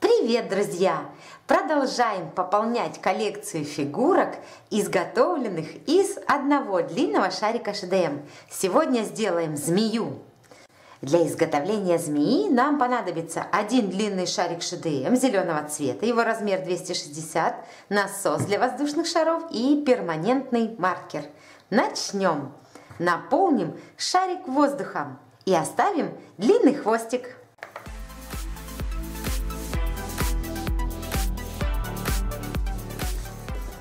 Привет, друзья! Продолжаем пополнять коллекцию фигурок, изготовленных из одного длинного шарика ШДМ. Сегодня сделаем змею. Для изготовления змеи нам понадобится один длинный шарик ШДМ зеленого цвета, его размер 260, насос для воздушных шаров и перманентный маркер. Начнем. Наполним шарик воздухом и оставим длинный хвостик.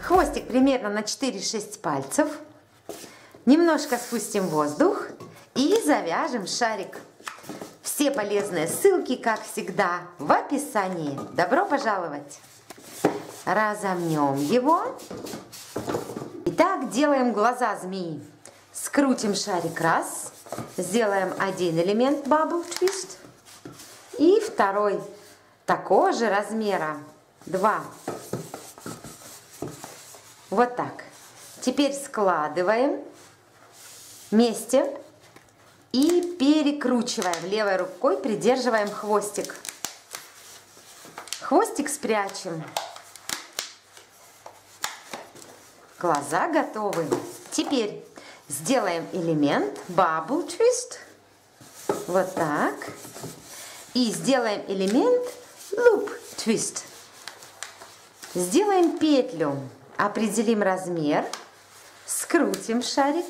Хвостик примерно на 4-6 пальцев. Немножко спустим воздух и завяжем шарик. Все полезные ссылки, как всегда, в описании. Добро пожаловать! Разомнем его. Итак, делаем глаза змеи. Скрутим шарик раз. Сделаем один элемент Bubble Twist. И второй такого же размера. Два. Вот так. Теперь складываем вместе и перекручиваем. Левой рукой придерживаем хвостик. Хвостик спрячем. Глаза готовы. Теперь сделаем элемент Bubble Twist. Вот так. И сделаем элемент Loop Twist. Сделаем петлю. Определим размер, скрутим шарик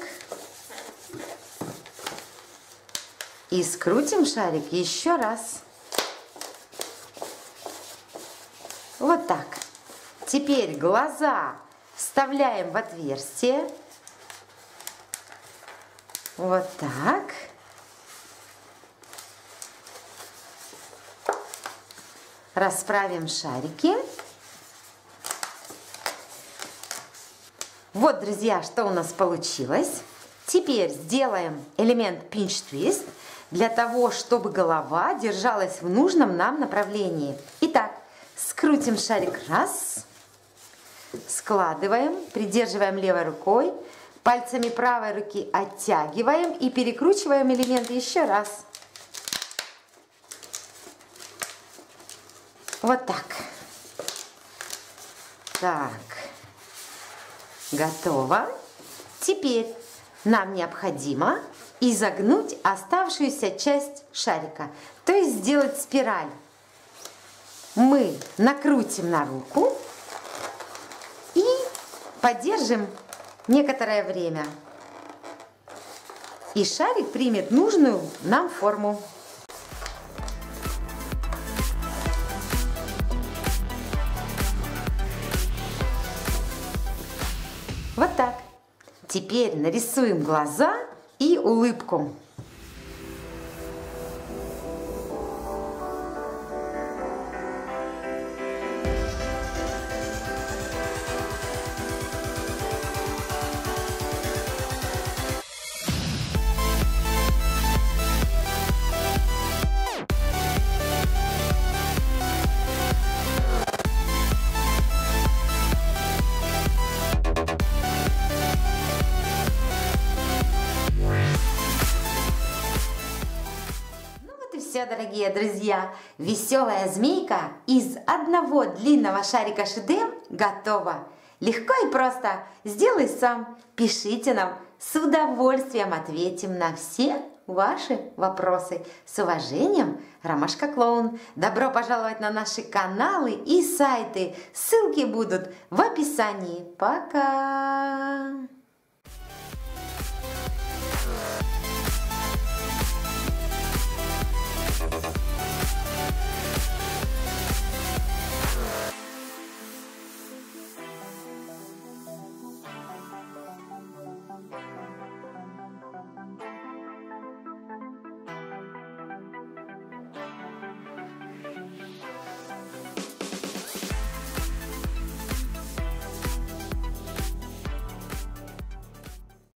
и скрутим шарик еще раз. Вот так. Теперь глаза вставляем в отверстие. Вот так. Расправим шарики. Вот, друзья, что у нас получилось. Теперь сделаем элемент Twist для того, чтобы голова держалась в нужном нам направлении. Итак, скрутим шарик раз, складываем, придерживаем левой рукой, пальцами правой руки оттягиваем и перекручиваем элемент еще раз. Вот так. Так. Готово. Теперь нам необходимо изогнуть оставшуюся часть шарика, то есть сделать спираль. Мы накрутим на руку и подержим некоторое время. И шарик примет нужную нам форму. Вот так. Теперь нарисуем глаза и улыбку. Все, дорогие друзья, веселая змейка из одного длинного шарика шедем готова. Легко и просто. Сделай сам. Пишите нам. С удовольствием ответим на все ваши вопросы. С уважением, Ромашка Клоун. Добро пожаловать на наши каналы и сайты. Ссылки будут в описании. Пока!